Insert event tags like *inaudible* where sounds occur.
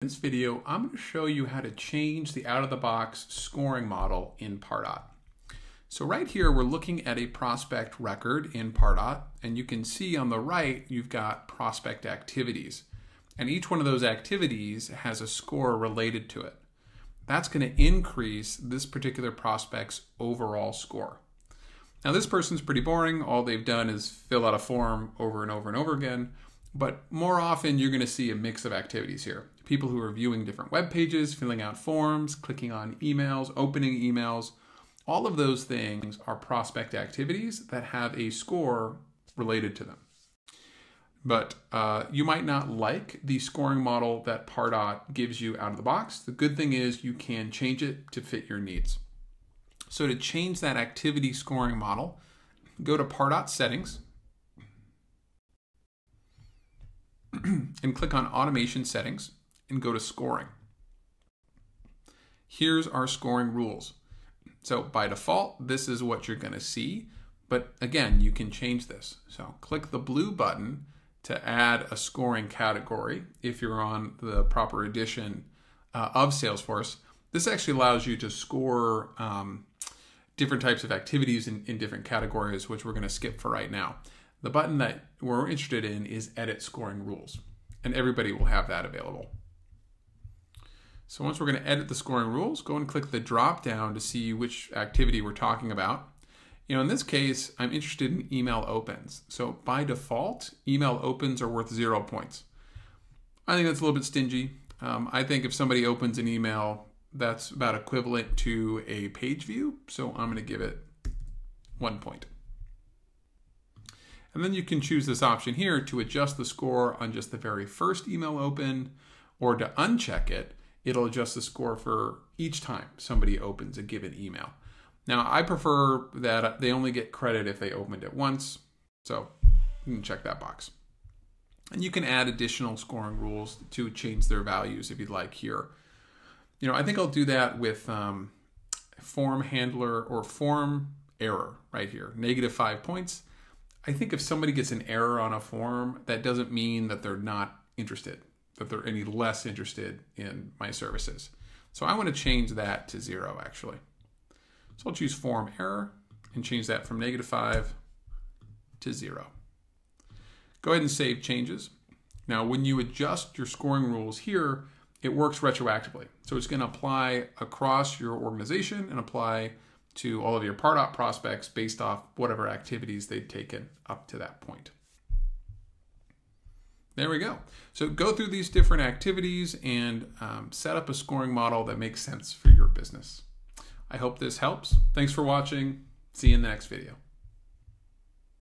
In this video, I'm going to show you how to change the out-of-the-box scoring model in Pardot. So right here, we're looking at a prospect record in Pardot, and you can see on the right, you've got prospect activities. And each one of those activities has a score related to it. That's going to increase this particular prospect's overall score. Now this person's pretty boring. All they've done is fill out a form over and over and over again. But more often, you're going to see a mix of activities here. People who are viewing different web pages, filling out forms, clicking on emails, opening emails. All of those things are prospect activities that have a score related to them. But uh, you might not like the scoring model that Pardot gives you out of the box. The good thing is you can change it to fit your needs. So to change that activity scoring model, go to Pardot settings *clears throat* and click on automation settings and go to scoring. Here's our scoring rules. So by default, this is what you're going to see. But again, you can change this. So click the blue button to add a scoring category if you're on the proper edition uh, of Salesforce. This actually allows you to score um, different types of activities in, in different categories, which we're going to skip for right now. The button that we're interested in is Edit Scoring Rules, and everybody will have that available. So once we're going to edit the scoring rules, go and click the drop down to see which activity we're talking about. You know, in this case, I'm interested in email opens. So by default, email opens are worth zero points. I think that's a little bit stingy. Um, I think if somebody opens an email, that's about equivalent to a page view. So I'm going to give it one point. And then you can choose this option here to adjust the score on just the very first email open or to uncheck it, it'll adjust the score for each time somebody opens a given email. Now, I prefer that they only get credit if they opened it once, so you can check that box. And you can add additional scoring rules to change their values if you'd like here. You know, I think I'll do that with um, form handler or form error right here, negative five points. I think if somebody gets an error on a form, that doesn't mean that they're not interested, that they're any less interested in my services. So I want to change that to zero actually. So I'll choose form error and change that from negative five to zero. Go ahead and save changes. Now, when you adjust your scoring rules here, it works retroactively. So it's going to apply across your organization and apply to all of your Pardot prospects based off whatever activities they've taken up to that point. There we go. So go through these different activities and um, set up a scoring model that makes sense for your business. I hope this helps. Thanks for watching. See you in the next video.